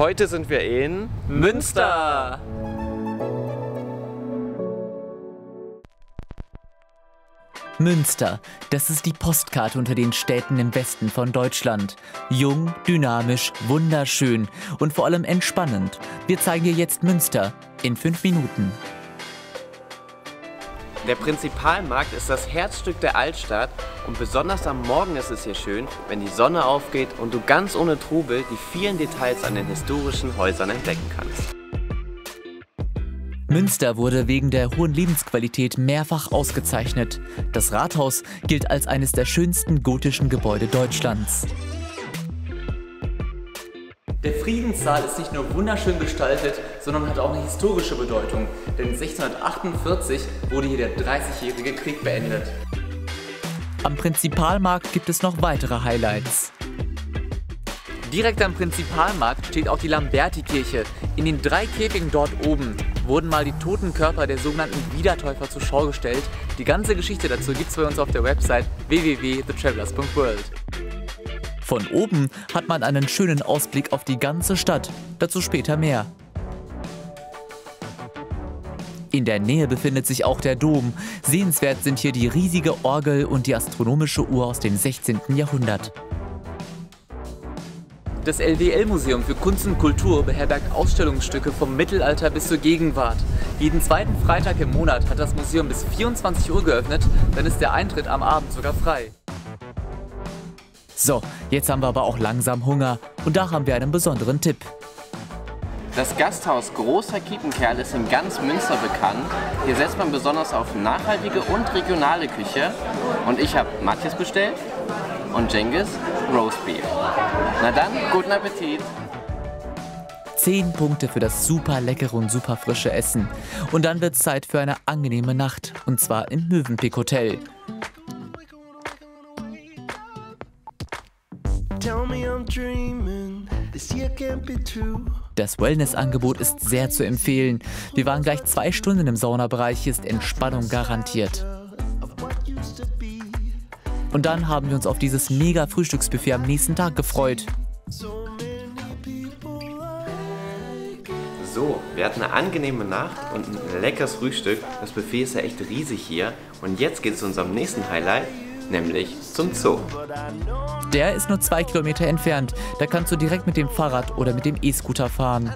Heute sind wir in Münster. Münster, das ist die Postkarte unter den Städten im Westen von Deutschland. Jung, dynamisch, wunderschön und vor allem entspannend. Wir zeigen dir jetzt Münster in fünf Minuten. Der Prinzipalmarkt ist das Herzstück der Altstadt und besonders am Morgen ist es hier schön, wenn die Sonne aufgeht und du ganz ohne Trubel die vielen Details an den historischen Häusern entdecken kannst. Münster wurde wegen der hohen Lebensqualität mehrfach ausgezeichnet. Das Rathaus gilt als eines der schönsten gotischen Gebäude Deutschlands. Der Friedenssaal ist nicht nur wunderschön gestaltet, sondern hat auch eine historische Bedeutung. Denn 1648 wurde hier der 30-jährige Krieg beendet. Am Prinzipalmarkt gibt es noch weitere Highlights. Direkt am Prinzipalmarkt steht auch die Lamberti-Kirche. In den drei Käfigen dort oben wurden mal die toten Körper der sogenannten Wiedertäufer zur Schau gestellt. Die ganze Geschichte dazu gibt es bei uns auf der Website www.thetravelers.world. Von oben hat man einen schönen Ausblick auf die ganze Stadt. Dazu später mehr. In der Nähe befindet sich auch der Dom. Sehenswert sind hier die riesige Orgel und die astronomische Uhr aus dem 16. Jahrhundert. Das LWL-Museum für Kunst und Kultur beherbergt Ausstellungsstücke vom Mittelalter bis zur Gegenwart. Jeden zweiten Freitag im Monat hat das Museum bis 24 Uhr geöffnet, dann ist der Eintritt am Abend sogar frei. So, jetzt haben wir aber auch langsam Hunger und da haben wir einen besonderen Tipp. Das Gasthaus Großer Kiepenkerl ist in ganz Münster bekannt. Hier setzt man besonders auf nachhaltige und regionale Küche. Und ich habe Matthias bestellt und Jengis Roastbeef. Na dann, guten Appetit! 10 Punkte für das super leckere und super frische Essen. Und dann wird es Zeit für eine angenehme Nacht. Und zwar im Mövenpick Hotel. Das Wellness-Angebot ist sehr zu empfehlen. Wir waren gleich zwei Stunden im Saunabereich, hier ist Entspannung garantiert. Und dann haben wir uns auf dieses mega Frühstücksbuffet am nächsten Tag gefreut. So, wir hatten eine angenehme Nacht und ein leckeres Frühstück. Das Buffet ist ja echt riesig hier. Und jetzt geht es zu unserem nächsten Highlight, nämlich zum Zoo. Der ist nur zwei Kilometer entfernt. Da kannst du direkt mit dem Fahrrad oder mit dem E-Scooter fahren.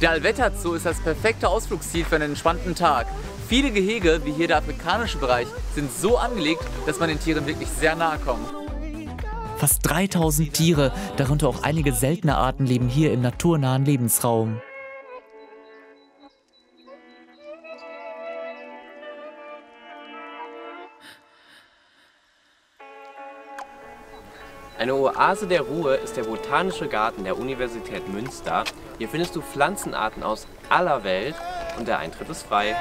Der Alvetta Zoo ist das perfekte Ausflugsziel für einen entspannten Tag. Viele Gehege, wie hier der afrikanische Bereich, sind so angelegt, dass man den Tieren wirklich sehr nahe kommt. Fast 3000 Tiere, darunter auch einige seltene Arten, leben hier im naturnahen Lebensraum. Eine Oase der Ruhe ist der Botanische Garten der Universität Münster. Hier findest du Pflanzenarten aus aller Welt und der Eintritt ist frei.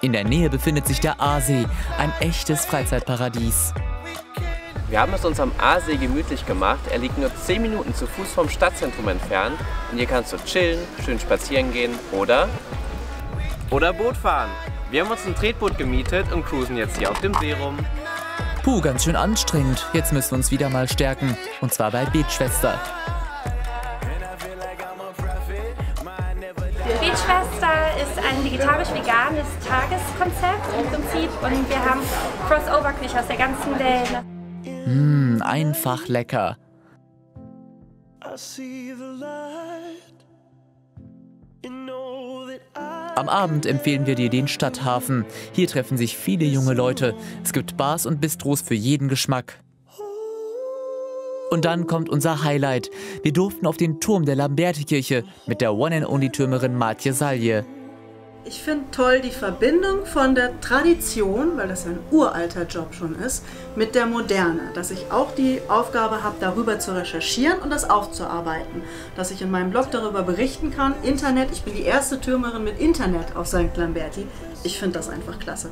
In der Nähe befindet sich der Aasee, ein echtes Freizeitparadies. Wir haben es uns am Aasee gemütlich gemacht. Er liegt nur 10 Minuten zu Fuß vom Stadtzentrum entfernt. Und hier kannst du chillen, schön spazieren gehen oder, oder Boot fahren. Wir haben uns ein Tretboot gemietet und cruisen jetzt hier auf dem See rum. Puh, ganz schön anstrengend. Jetzt müssen wir uns wieder mal stärken. Und zwar bei Beetschwester. Beetschwester ist ein vegetarisch-veganes Tageskonzept im Prinzip und wir haben Crossover-Küche aus der ganzen Welt. Mmh, einfach lecker. Am Abend empfehlen wir dir den Stadthafen. Hier treffen sich viele junge Leute. Es gibt Bars und Bistros für jeden Geschmack. Und dann kommt unser Highlight. Wir durften auf den Turm der Lamberti-Kirche mit der One-and-Only-Türmerin Matje Salje. Ich finde toll die Verbindung von der Tradition, weil das ein uralter Job schon ist, mit der Moderne. Dass ich auch die Aufgabe habe, darüber zu recherchieren und das aufzuarbeiten. Dass ich in meinem Blog darüber berichten kann. Internet, ich bin die erste Türmerin mit Internet auf St. Lamberti. Ich finde das einfach klasse.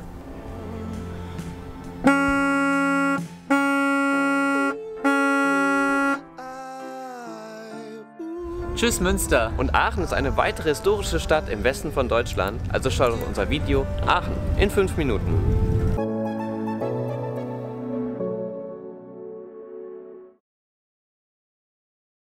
Tschüss Münster. Und Aachen ist eine weitere historische Stadt im Westen von Deutschland. Also schaut auf unser Video Aachen in 5 Minuten.